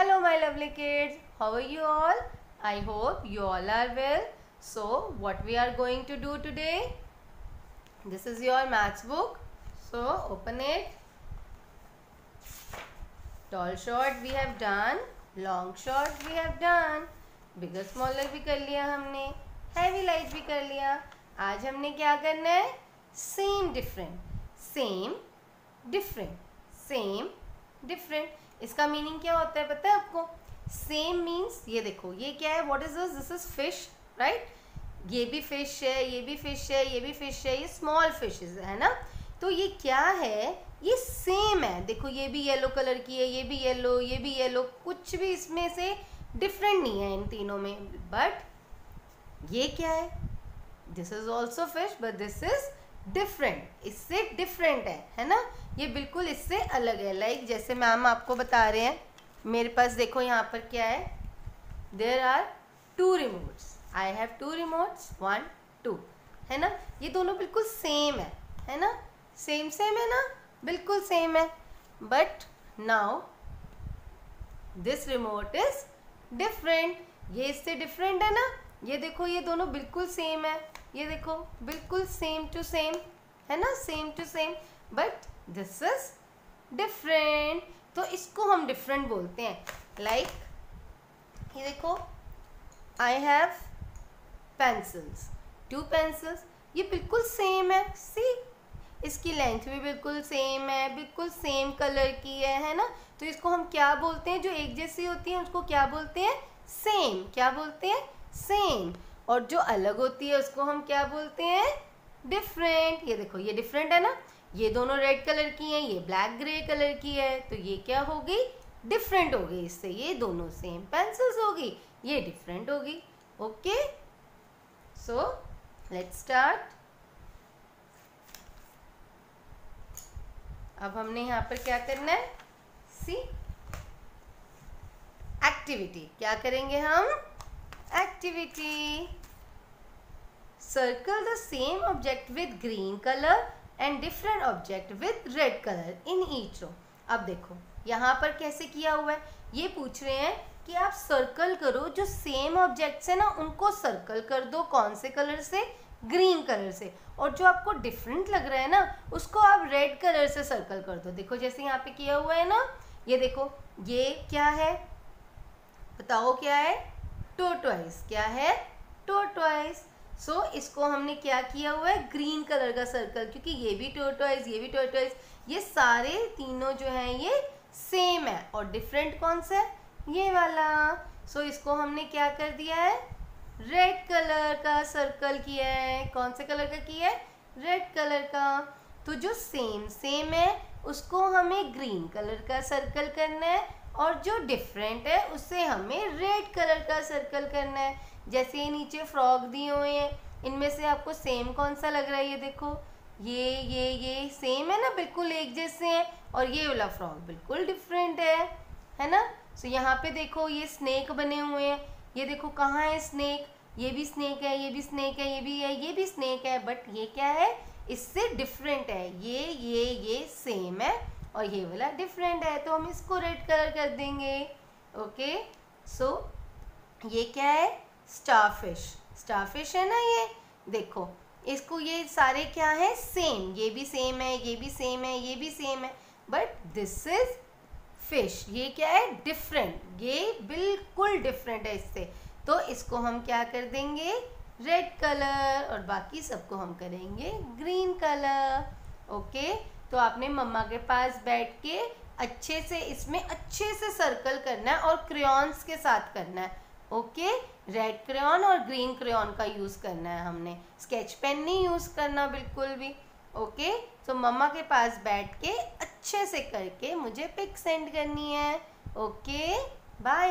Hello my lovely kids, how are you all? I hope you all are well. So what we are going to do today? This is your maths book. So open it. Tall short we have done, long short we have done, bigger smaller भी कर लिया हमने, heavy light भी कर लिया. आज हमने क्या करना है? Same different, same different, same different. इसका मीनिंग क्या होता है पता है आपको? सेम मीन्स ये देखो, ये क्या है? What is this this is fish right ये भी फ़िश है, ये भी फ़िश है, ये भी फ़िश है, ये स्मॉल फिशेज है ना? तो ये क्या है? ये सेम है। देखो, ये भी येलो कलर की है, ये भी येलो ये भी येलो कुछ भी इसमें से डिफरेंट नहीं है इन तीनों में। बट ये क्या है? This is also fish but this is different इससे डिफरेंट है है ना? ये बिल्कुल इससे अलग है। लाइक जैसे मैम आपको बता रहे हैं, मेरे पास देखो यहाँ पर क्या है। There are two remotes I have two remotes one two है ना? ये दोनों बिल्कुल सेम है। है ना? सेम सेम है ना? बिल्कुल सेम है। But now this remote is different ये इससे डिफरेंट है ना? ये देखो, ये दोनों बिल्कुल सेम है। ये देखो, बिल्कुल सेम टू सेम है ना? Same two same but this is different तो इसको हम डिफरेंट बोलते हैं. लाइक like, ये देखो I have pencils two pencils ये बिल्कुल सेम है. सी इसकी लेंथ भी बिल्कुल सेम है. बिल्कुल सेम कलर की है है ना? तो इसको हम क्या बोलते हैं? जो एक जैसी होती है उसको क्या बोलते हैं? सेम क्या बोलते हैं? सेम और जो अलग होती है उसको हम क्या बोलते हैं? डिफरेंट ये देखो ये डिफरेंट है ना? ये दोनों रेड कलर की हैं, ये ब्लैक ग्रे कलर की है तो ये क्या होगी? डिफरेंट हो गई इससे, ये दोनों सेम पेंसिल्स होगी, ये डिफरेंट होगी ओके सो लेट्स स्टार्ट अब हमने यहाँ पर क्या करना है? सी एक्टिविटी क्या करेंगे हम? Activity circle the same object with green colour and different object with red colour in each row अब देखो, यहाँ पर कैसे किया हुआ है? ये पूछ रहे हैं कि आप सर्कल करो, जो सेम ऑब्जेक्ट्स है ना, उनको सर्कल कर दो कौन से कलर से? ग्रीन कलर से. और जो आपको डिफरेंट लग रहा है ना, उसको आप रेड कलर से सर्कल कर दो. देखो, जैसे यहाँ पे किया हुआ है ना, ये देखो, ये क्या है? बताओ क्या है? टोटवाइस क्या है? टोटवाइस सो so, इसको हमने क्या किया हुआ है? ग्रीन कलर का सर्कल क्योंकि ये भी टोटवाइज ये भी टोटवाइज ये सारे तीनों जो हैं ये सेम है। और डिफरेंट कौन सा है? ये वाला। सो so, इसको हमने क्या कर दिया है? रेड कलर का सर्कल किया है। कौन से कलर का किया है? रेड कलर का। तो जो सेम सेम है उसको हमें ग्रीन कलर का सर्कल करना है। और जो डिफरेंट है उससे हमें रेड कलर का सर्कल करना है। जैसे ये नीचे फ्रॉक दिए हुए हैं इनमें से आपको सेम कौन सा लग रहा है ये देखो? ये ये ये सेम है ना? बिल्कुल एक जैसे हैं। और ये वाला फ्रॉक बिल्कुल डिफरेंट है है ना? सो so, यहाँ पे देखो ये स्नेक बने हुए हैं। ये देखो कहाँ है स्नेक ये भी स्नेक है ये भी स्नेक है ये भी है ये भी स्नेक है। बट ये क्या है? इससे डिफरेंट है। ये ये ये सेम है और ये वाला डिफरेंट है। तो हम इसको रेड कलर कर देंगे। ओके सो so, ये क्या है? स्टारफिश। स्टारफिश है ना ये? देखो, इसको ये सारे क्या है? सेम ये भी सेम है, ये भी सेम है, ये भी सेम है. बट दिस इज़ फ़िश ये क्या है? डिफरेंट ये बिल्कुल डिफरेंट है इससे. तो इसको हम क्या कर देंगे? रेड कलर और बाकी सबको हम करेंगे ग्रीन कलर ओके तो आपने मम्मा के पास बैठ के अच्छे से इसमें अच्छे से सर्कल करना है और क्रेयॉन्स के साथ करना है। ओके? रेड क्रेन और ग्रीन क्रेन का यूज़ करना है हमने। स्केच पेन नहीं यूज़ करना बिल्कुल भी, ओके? तो मम्मा के पास बैठ के अच्छे से करके मुझे पिक सेंड करनी है, ओके? बाय